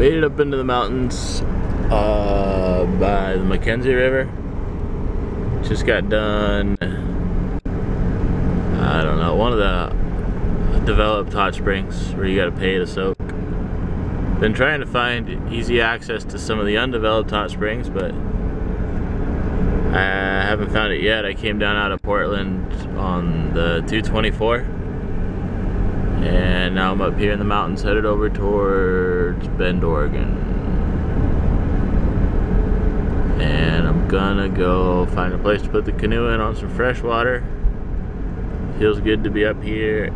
Made it up into the mountains uh, by the McKenzie River. Just got done, I don't know, one of the developed hot springs where you gotta pay to soak. Been trying to find easy access to some of the undeveloped hot springs, but I haven't found it yet. I came down out of Portland on the 224 and now I'm up here in the mountains headed over towards Bend, Oregon. And I'm gonna go find a place to put the canoe in on some fresh water. Feels good to be up here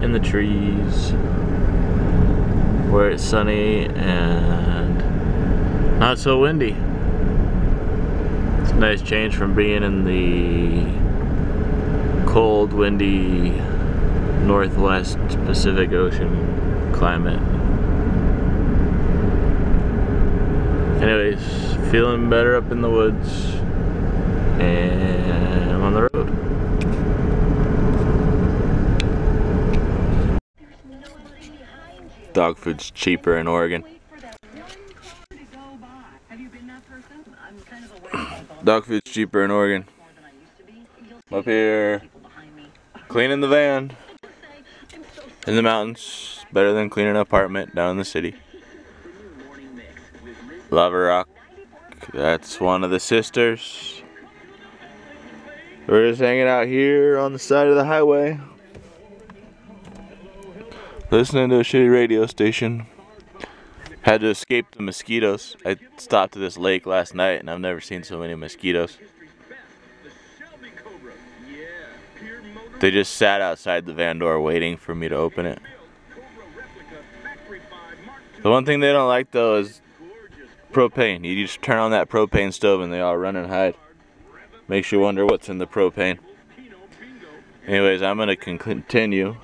in the trees where it's sunny and not so windy. It's a nice change from being in the cold, windy Northwest Pacific Ocean climate. Anyways, feeling better up in the woods and I'm on the road. Dog food's cheaper in Oregon. Dog food's cheaper in Oregon. Up here, cleaning the van in the mountains. Better than cleaning an apartment down in the city. Lava Rock. That's one of the sisters. We're just hanging out here on the side of the highway. Listening to a shitty radio station. Had to escape the mosquitoes. I stopped at this lake last night and I've never seen so many mosquitoes. They just sat outside the van door waiting for me to open it. The one thing they don't like though is propane. You just turn on that propane stove and they all run and hide. Makes you wonder what's in the propane. Anyways, I'm gonna continue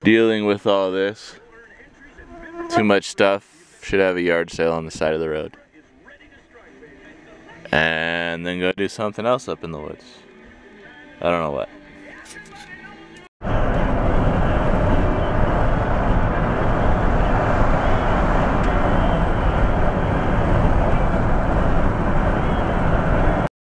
dealing with all this. Too much stuff. Should have a yard sale on the side of the road. And then go do something else up in the woods. I don't know what.